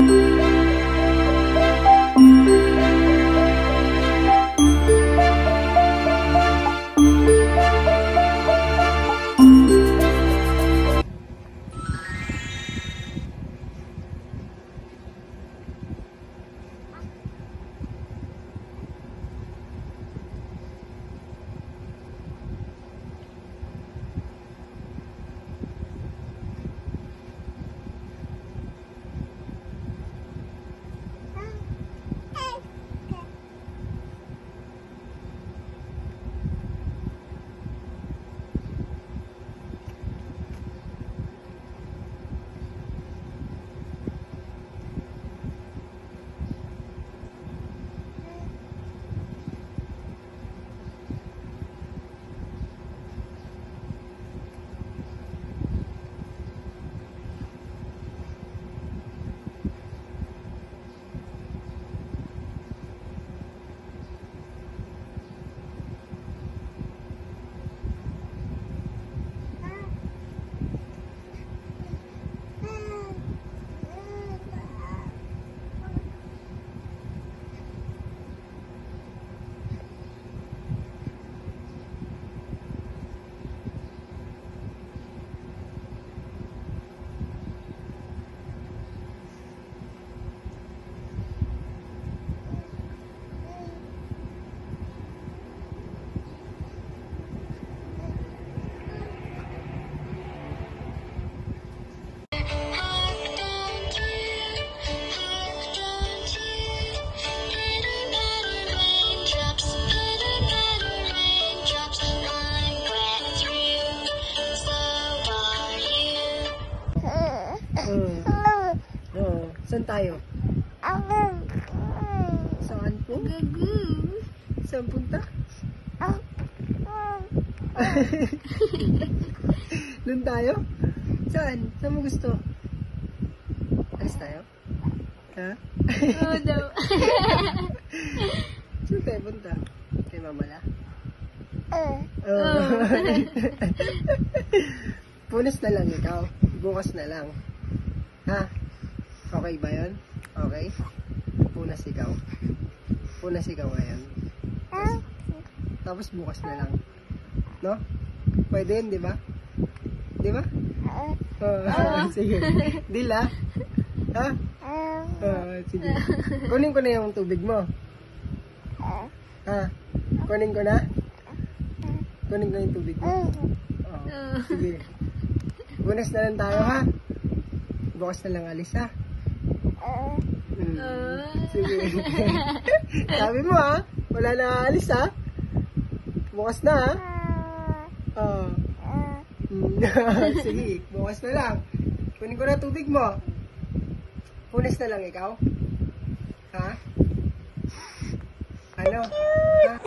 Bye. Saan tayo? Saan po? Saan punta? Doon tayo? Saan? Saan mo gusto? Alis tayo? Ha? Oo daw. Saan tayo punta? Kay mamala? Oo. Oh. Punas na lang ikaw. Bukas na lang. Ha? Okay ba yun? Okay? Punas ikaw. Punas ikaw ngayon. Tapos, tapos bukas na lang. No? Pwede yun, di ba? Di ba? Oh, sige. Deal ah. Ha? Oh, sige. Kunin ko na yung tubig mo. Ha? Kunin ko na? Kunin ko yung tubig mo. Oh, sige. Bunas na lang tayo ha. Bukas na lang alis ha. Mm, sige. Sabi mo ha. Wala na alis ha. Bukas na ha. Oh. Sige, bukas na lang. Kunin ko na tubig mo. Punas na lang ikaw. Ha? Ano? Ha?